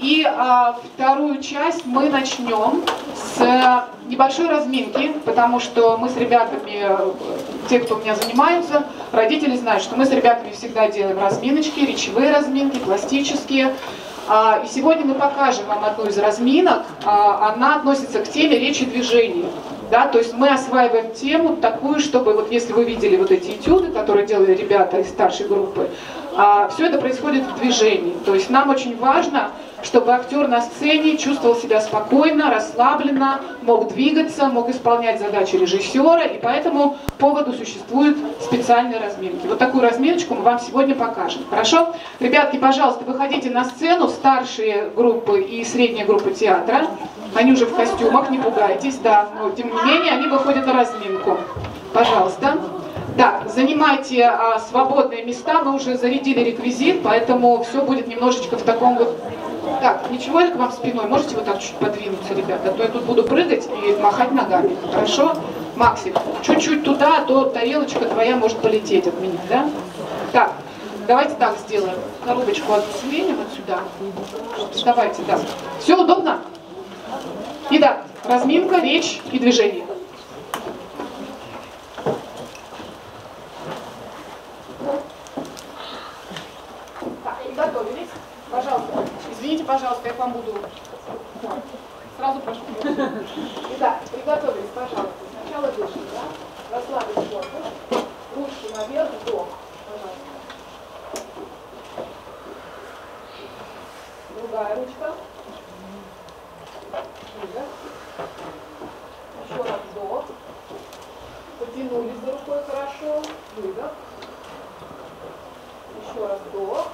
И а, вторую часть мы начнем с небольшой разминки, потому что мы с ребятами, те, кто у меня занимаются, родители знают, что мы с ребятами всегда делаем разминочки, речевые разминки, пластические. А, и сегодня мы покажем вам одну из разминок. А, она относится к теме речи движений. Да, то есть мы осваиваем тему такую, чтобы, вот если вы видели вот эти этюды, которые делали ребята из старшей группы, а, все это происходит в движении. То есть нам очень важно, чтобы актер на сцене чувствовал себя спокойно, расслабленно, мог двигаться, мог исполнять задачи режиссера, и поэтому поводу существуют специальные разминки. Вот такую разминочку мы вам сегодня покажем. Хорошо? Ребятки, пожалуйста, выходите на сцену, старшие группы и средняя группа театра. Они уже в костюмах, не пугайтесь, да. Но тем не менее, они выходят на разминку. Пожалуйста. Так, занимайте а, свободные места, мы уже зарядили реквизит, поэтому все будет немножечко в таком вот... Так, ничего я к вам спиной, можете вот так чуть подвинуться, ребята, а то я тут буду прыгать и махать ногами, хорошо? Максик, чуть-чуть туда, а то тарелочка твоя может полететь от меня, да? Так, давайте так сделаем, коробочку отсвинем вот сюда. Давайте, да. Все удобно? Итак, разминка, речь и движение. Готовились? Пожалуйста. Извините, пожалуйста, я к вам буду. Сразу прошу. Итак, приготовились, пожалуйста. Сначала дышим, да? Расслабить корпус. Ручки наверх, вдох. Пожалуйста. Другая ручка. Выдох. Еще раз вдох. Потянулись за рукой хорошо. Выдох. Еще раз вдох.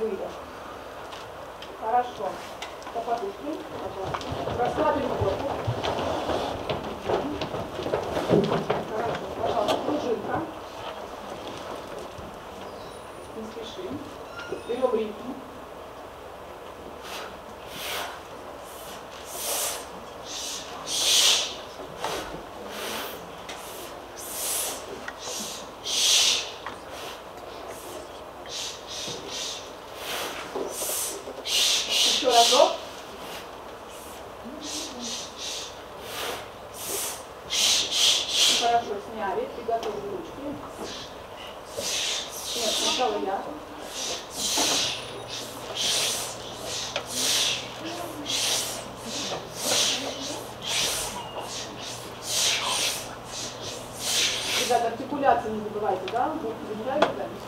Выдох. Хорошо. По подушке, пожалуйста. Расслабим корпус. Хорошо. Пожалуйста, пружинка. Не спешим. Берем ритм. Еще разок. Хорошо, сняли, приготовили ручки. Нет, сначала я. Артикуляцию не забывайте, да? Нравится запись?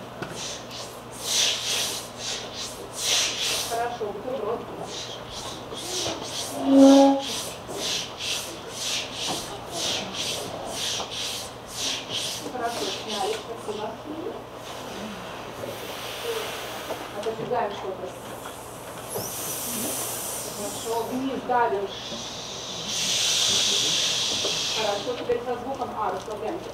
Хорошо, бутерброд. Хорошо, сняли, спасибо. Отодвигаем что-то. Хорошо, вниз давим. Хорошо, теперь со звуком А, расслабляемся.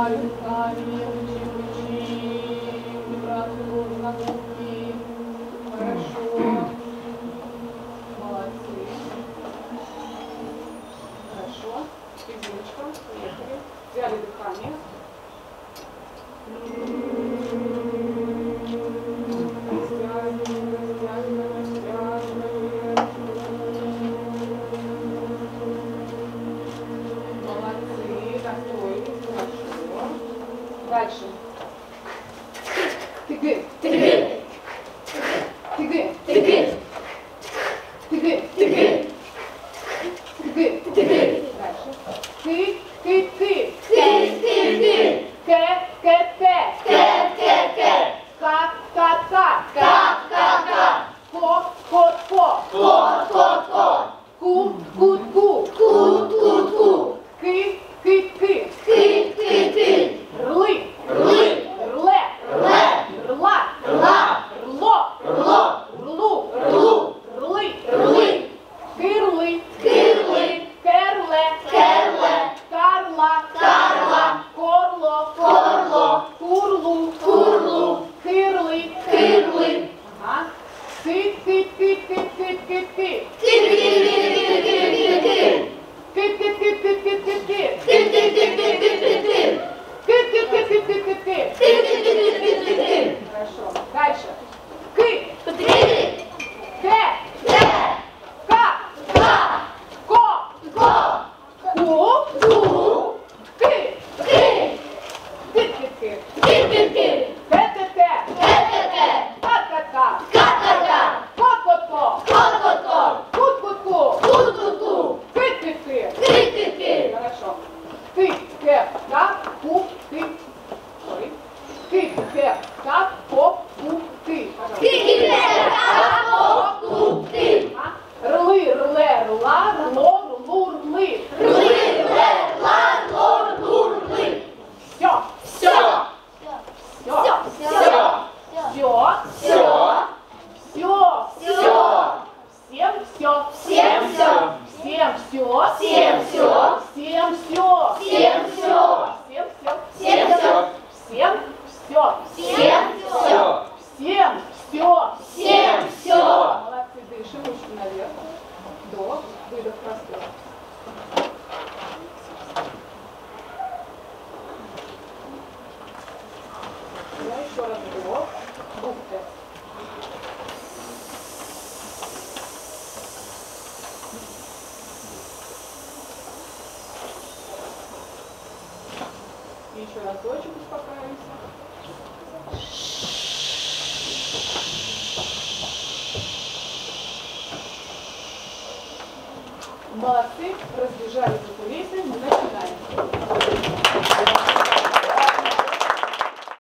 Hare 꽃꽃꽃꽃꽃 굿굿굿 굿굿굿 귀 Кир-кир-кир. Кир-кир-кир. Кэ-кэ-кэ. Кэ-кэ-кэ. Ка-ка-ка. Ка-ка-ка. Ко-ко-ко. Ко-ко-ко. Ку-ку-ку. Ку-ку-ку. Кыр-кыр-кыр. Кыр-кыр-кыр. Хорошо. Кыр-кэ-ка. Ку-ты. Ой. Кыр-кэ-ка. Ко-ку-ты. Пожалуйста. Кыр-кыр-кыр. все. Всем все. Всем все. Всем все. Давайте еще разочек успокаиваемся. Молодцы, разбежались по кулисе, мы начинаем.